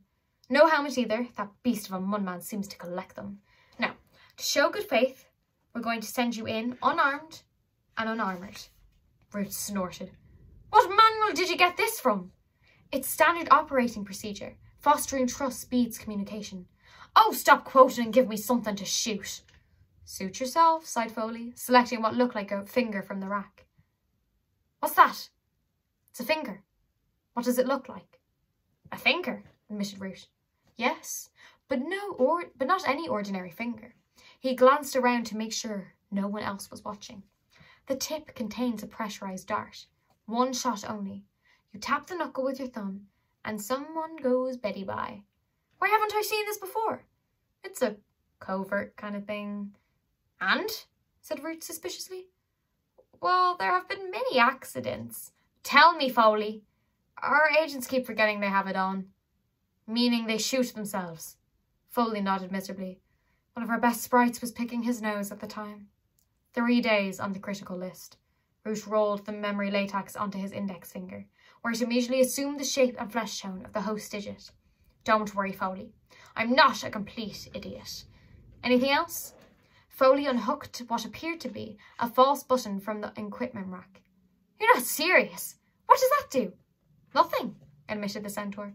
No helmet either. That beast of a mudman seems to collect them. Now, to show good faith, we're going to send you in unarmed and unarmoured. Root snorted. What manual did you get this from? It's standard operating procedure. Fostering trust speeds communication. Oh, stop quoting and give me something to shoot. Suit yourself, sighed Foaly, selecting what looked like a finger from the rack. What's that? It's a finger. What does it look like? A finger, admitted Root. Yes, but no or but not any ordinary finger. He glanced around to make sure no one else was watching. The tip contains a pressurized dart. One shot only. You tap the knuckle with your thumb, and someone goes Betty by. Why haven't I seen this before? It's a covert kind of thing. And? said Root suspiciously. Well, there have been many accidents. Tell me, Foaly. Our agents keep forgetting they have it on. Meaning they shoot themselves. Foaly nodded miserably. One of our best sprites was picking his nose at the time. Three days on the critical list. Root rolled the memory latex onto his index finger, where it immediately assumed the shape and flesh tone of the host digit. Don't worry, Foaly. I'm not a complete idiot. Anything else? Foaly unhooked what appeared to be a false button from the equipment rack. You're not serious. What does that do? Nothing, admitted the centaur.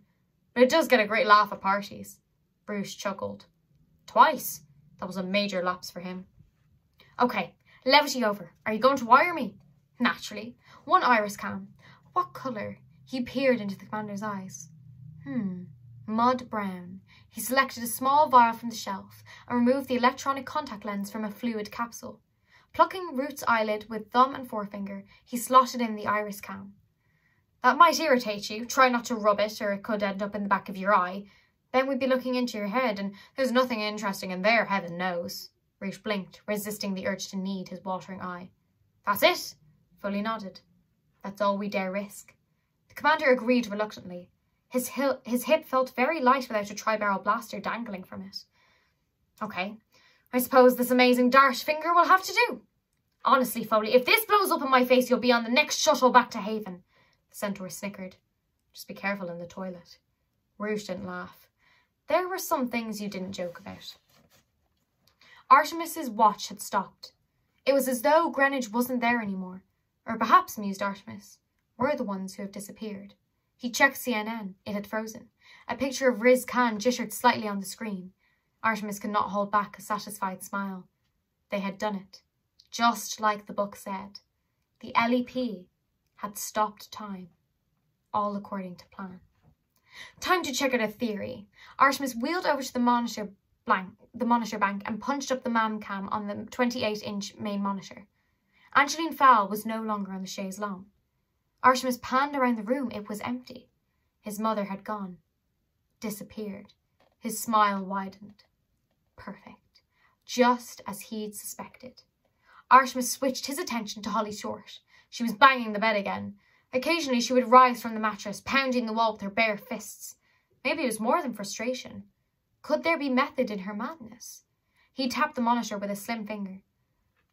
But it does get a great laugh at parties. Root chuckled. Twice. That was a major lapse for him. Okay, levity over. Are you going to wire me? Naturally. One iris cam. What colour? He peered into the commander's eyes. Hmm, mud brown. He selected a small vial from the shelf and removed the electronic contact lens from a fluid capsule. Plucking Root's eyelid with thumb and forefinger, he slotted in the iris cam. That might irritate you. Try not to rub it, or it could end up in the back of your eye. Then we'd be looking into your head, and there's nothing interesting in there, heaven knows. Root blinked, resisting the urge to knead his watering eye. That's it, Foaly nodded. That's all we dare risk. The commander agreed reluctantly. His, his hip felt very light without a tri-barrel blaster dangling from it. Okay, I suppose this amazing dart finger will have to do. Honestly, Foaly, if this blows up in my face, you'll be on the next shuttle back to Haven. The centaur snickered. Just be careful in the toilet. Root didn't laugh. There were some things you didn't joke about. Artemis's watch had stopped. It was as though Greenwich wasn't there anymore. Or perhaps, mused Artemis, we're the ones who have disappeared. He checked CNN. It had frozen. A picture of Riz Khan jittered slightly on the screen. Artemis could not hold back a satisfied smile. They had done it, just like the book said. The LEP had stopped time, all according to plan. Time to check out a theory. Artemis wheeled over to the monitor blank, the monitor bank and punched up the mam cam on the 28-inch main monitor. Angeline Fowl was no longer on the chaise longue. Artemis panned around the room. It was empty. His mother had gone. Disappeared. His smile widened. Perfect. Just as he'd suspected. Artemis switched his attention to Holly Short. She was banging the bed again. Occasionally she would rise from the mattress, pounding the wall with her bare fists. Maybe it was more than frustration. Could there be method in her madness? He tapped the monitor with a slim finger.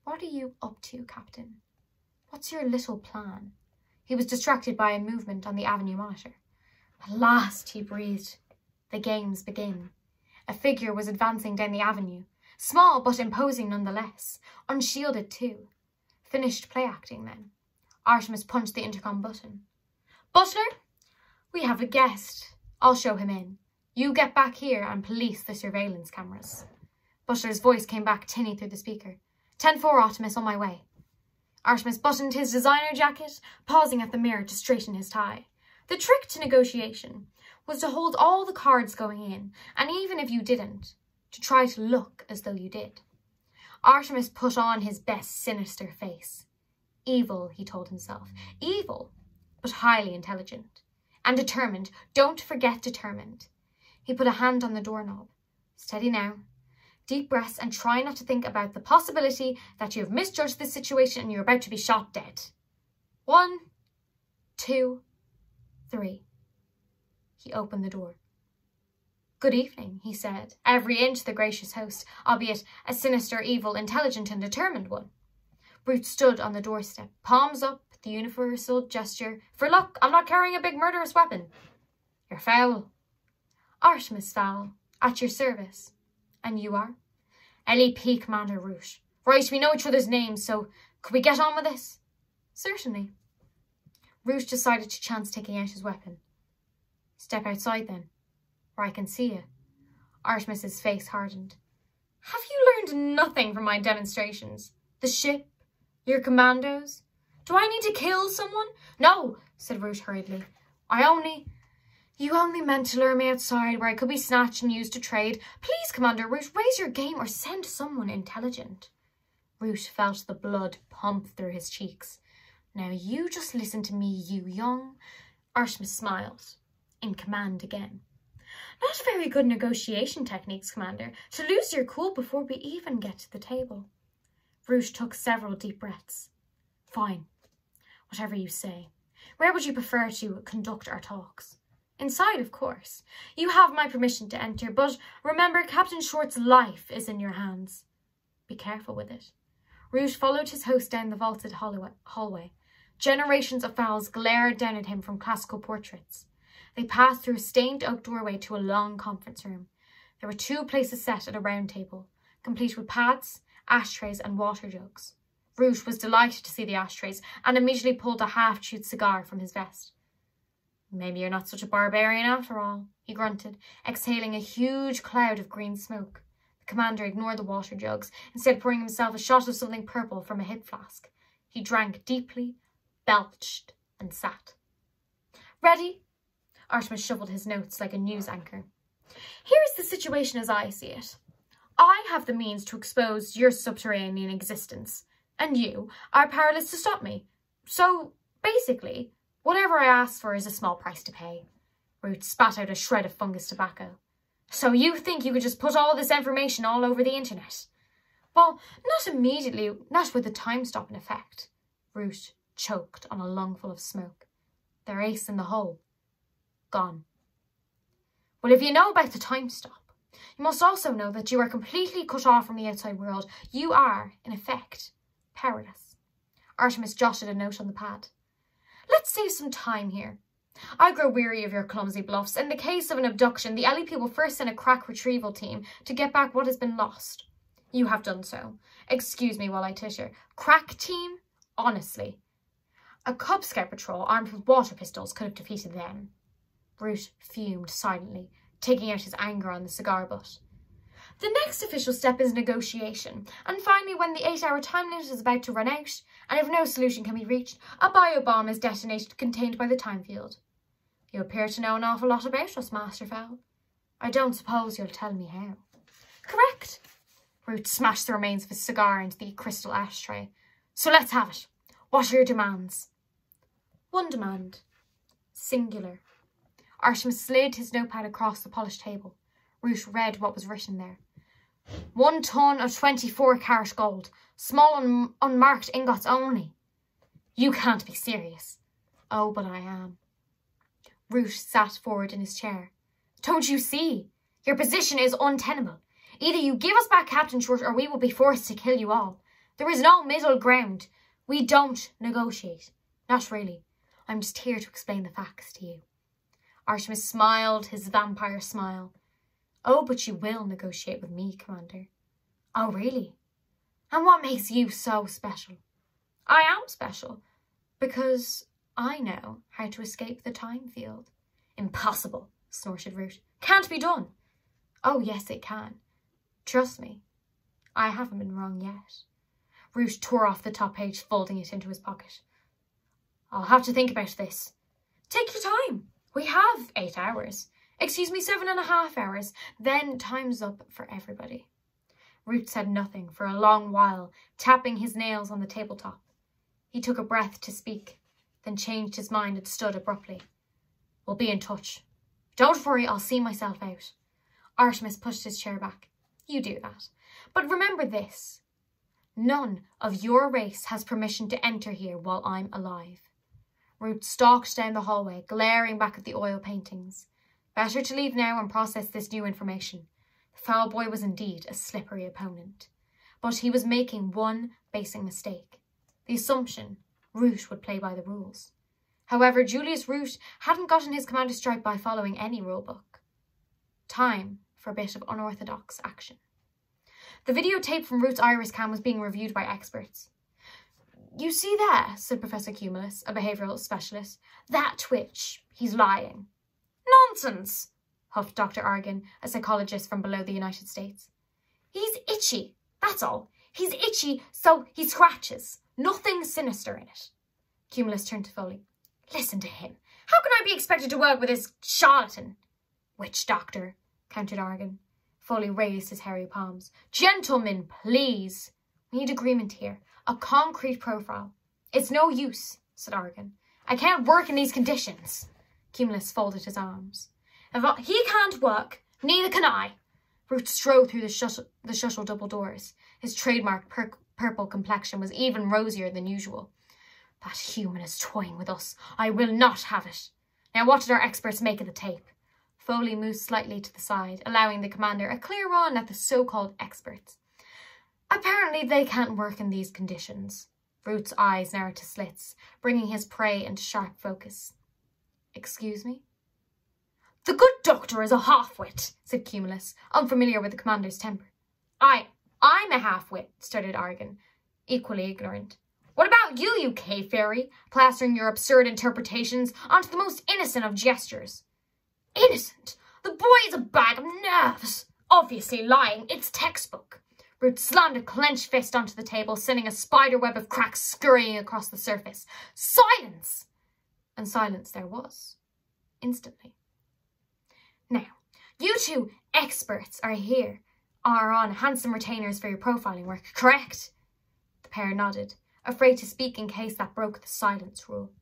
What are you up to, Captain? What's your little plan? He was distracted by a movement on the avenue monitor. At last, he breathed. The games begin. A figure was advancing down the avenue, small but imposing nonetheless, unshielded too. Finished play acting then. Artemis punched the intercom button. Butler, we have a guest. I'll show him in. You get back here and police the surveillance cameras. Butler's voice came back tinny through the speaker. 10-4, Artemis, on my way. Artemis buttoned his designer jacket, pausing at the mirror to straighten his tie. The trick to negotiation was to hold all the cards going in, and even if you didn't, to try to look as though you did. Artemis put on his best sinister face. Evil, he told himself. Evil, but highly intelligent. And determined. Don't forget determined. He put a hand on the doorknob. Steady now. Deep breaths and try not to think about the possibility that you have misjudged this situation and you're about to be shot dead. One, two, three. He opened the door. Good evening, he said, every inch the gracious host, albeit a sinister, evil, intelligent and determined one. Root stood on the doorstep, palms up, the universal gesture. For luck, I'm not carrying a big murderous weapon. You're Fowl. Artemis Fowl, at your service. And you are? LEP Commander Root. Right, we know each other's names, so could we get on with this? Certainly. Root decided to chance taking out his weapon. Step outside then, where I can see you. Artemis's face hardened. Have you learned nothing from my demonstrations? The ship? Your commandos? Do I need to kill someone? No, said Root hurriedly. I only... You only meant to lure me outside where I could be snatched and used to trade. Please, Commander Root, raise your game or send someone intelligent. Root felt the blood pump through his cheeks. Now you just listen to me, you young... Artemis smiled, in command again. Not very good negotiation techniques, Commander, to lose your cool before we even get to the table. Root took several deep breaths. Fine, whatever you say. Where would you prefer to conduct our talks? Inside, of course. You have my permission to enter, but remember Captain Short's life is in your hands. Be careful with it. Root followed his host down the vaulted hallway. Generations of Fowls glared down at him from classical portraits. They passed through a stained oak doorway to a long conference room. There were two places set at a round table, complete with pads, ashtrays and water jugs. Root was delighted to see the ashtrays and immediately pulled a half-chewed cigar from his vest. Maybe you're not such a barbarian after all, he grunted, exhaling a huge cloud of green smoke. The commander ignored the water jugs, instead pouring himself a shot of something purple from a hip flask. He drank deeply, belched, and sat. Ready? Artemis shuffled his notes like a news anchor. Here's the situation as I see it. I have the means to expose your subterranean existence and you are powerless to stop me. So, basically, whatever I ask for is a small price to pay. Root spat out a shred of fungus tobacco. So you think you could just put all this information all over the internet? Well, not immediately, not with the time stop in effect. Root choked on a lungful of smoke. Their ace in the hole. Gone. Well, if you know about the time stop, you must also know that you are completely cut off from the outside world. You are, in effect, Powerless. Artemis jotted a note on the pad. Let's save some time here. I grow weary of your clumsy bluffs. In the case of an abduction, the LEP will first send a crack retrieval team to get back what has been lost. You have done so. Excuse me while I titter. Crack team? Honestly. A Cub Scout patrol armed with water pistols could have defeated them. Root fumed silently, taking out his anger on the cigar butt. The next official step is negotiation, and finally when the eight-hour time limit is about to run out, and if no solution can be reached, a biobomb is detonated contained by the time field. You appear to know an awful lot about us, Master. I don't suppose you'll tell me how. Correct. Root smashed the remains of his cigar into the crystal ashtray. So let's have it. What are your demands? One demand. Singular. Artemis slid his notepad across the polished table. Root read what was written there. One ton of 24 carat gold. Small un unmarked ingots only. You can't be serious. Oh, but I am. Root sat forward in his chair. Don't you see? Your position is untenable. Either you give us back Captain Short or we will be forced to kill you all. There is no middle ground. We don't negotiate. Not really. I'm just here to explain the facts to you. Artemis smiled his vampire smile. Oh, but you will negotiate with me, Commander. Oh, really? And what makes you so special? I am special because I know how to escape the time field. Impossible, snorted Root. Can't be done. Oh, yes, it can. Trust me. I haven't been wrong yet. Root tore off the top page, folding it into his pocket. I'll have to think about this. Take your time. We have eight hours. Excuse me, seven and a half hours. Then time's up for everybody. Root said nothing for a long while, tapping his nails on the tabletop. He took a breath to speak, then changed his mind and stood abruptly. We'll be in touch. Don't worry, I'll see myself out. Artemis pushed his chair back. You do that. But remember this. None of your race has permission to enter here while I'm alive. Root stalked down the hallway, glaring back at the oil paintings. Better to leave now and process this new information. The Fowl boy was indeed a slippery opponent. But he was making one basic mistake. the assumption Root would play by the rules. However, Julius Root hadn't gotten his commander stripe by following any rulebook. Time for a bit of unorthodox action. The videotape from Root's iris cam was being reviewed by experts. You see there, said Professor Cumulus, a behavioural specialist. That twitch. He's lying. Nonsense, huffed Dr. Argon, a psychologist from below the United States. He's itchy, that's all. He's itchy, so he scratches. Nothing sinister in it. Cumulus turned to Foaly. Listen to him. How can I be expected to work with this charlatan? Witch doctor, countered Argon. Foaly raised his hairy palms. Gentlemen, please. We need agreement here. A concrete profile. It's no use, said Argon. I can't work in these conditions. Cumulus folded his arms. If he can't work, neither can I. Root strode through the shuttle, the shuttle double doors. His trademark pur purple complexion was even rosier than usual. That human is toying with us. I will not have it. Now what did our experts make of the tape? Foaly moved slightly to the side, allowing the commander a clear run at the so-called experts. Apparently they can't work in these conditions. Root's eyes narrowed to slits, bringing his prey into sharp focus. Excuse me? The good doctor is a half-wit, said Cumulus, unfamiliar with the commander's temper. I, I'm a half-wit, stuttered Argon, equally ignorant. What about you, you cave fairy, plastering your absurd interpretations onto the most innocent of gestures? Innocent? The boy is a bag of nerves. Obviously lying. It's textbook. Root slammed a clenched fist onto the table, sending a spider web of cracks scurrying across the surface. Silence! And silence there was, instantly. Now, you two experts are here, are on handsome retainers for your profiling work, correct? The pair nodded, afraid to speak in case that broke the silence rule.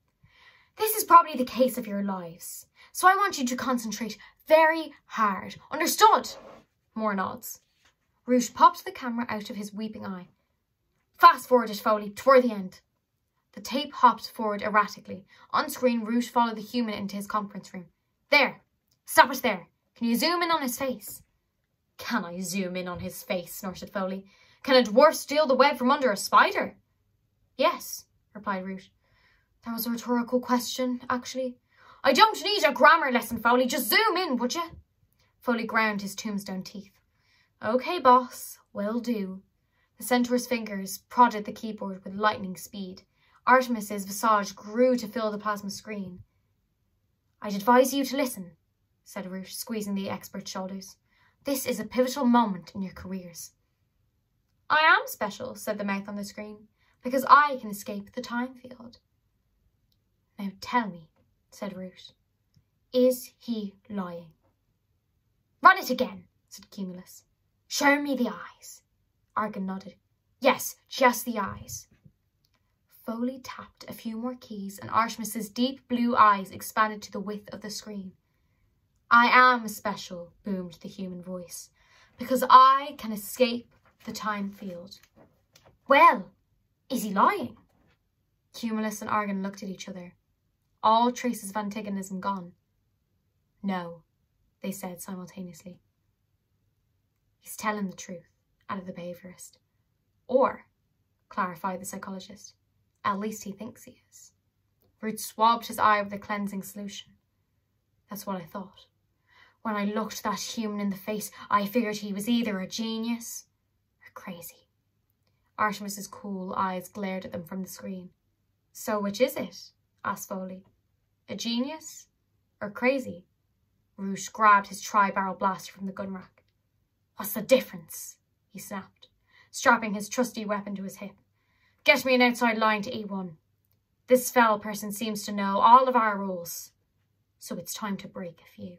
This is probably the case of your lives, so I want you to concentrate very hard. Understood? More nods. Root popped the camera out of his weeping eye. Fast forward it, Foaly, toward the end. The tape hopped forward erratically. On screen, Root followed the human into his conference room. There. Stop it there. Can you zoom in on his face? Can I zoom in on his face? snorted Foaly. Can a dwarf steal the web from under a spider? Yes, replied Root. That was a rhetorical question, actually. I don't need a grammar lesson, Foaly. Just zoom in, would you? Foaly ground his tombstone teeth. Okay, boss, will do. The centaur's fingers prodded the keyboard with lightning speed. Artemis's visage grew to fill the plasma screen. I'd advise you to listen, said Root, squeezing the expert's shoulders. This is a pivotal moment in your careers. I am special, said the mouth on the screen, because I can escape the time field. Now tell me, said Root, is he lying? Run it again, said Cumulus. Show me the eyes. Argon nodded. Yes, just the eyes. Foaly tapped a few more keys and Artemis's deep blue eyes expanded to the width of the screen. I am special, boomed the human voice, because I can escape the time field. Well, is he lying? Cumulus and Argon looked at each other. All traces of antagonism gone. No, they said simultaneously. He's telling the truth, added the behaviourist. Or, clarified the psychologist, at least he thinks he is. Root swabbed his eye with a cleansing solution. That's what I thought. When I looked that human in the face, I figured he was either a genius or crazy. Artemis's cool eyes glared at them from the screen. So which is it? asked Foaly. A genius or crazy? Root grabbed his tri-barrel blaster from the gun rack. What's the difference? he snapped, strapping his trusty weapon to his hip. Get me an outside line to E1. This Fowl person seems to know all of our rules, so it's time to break a few.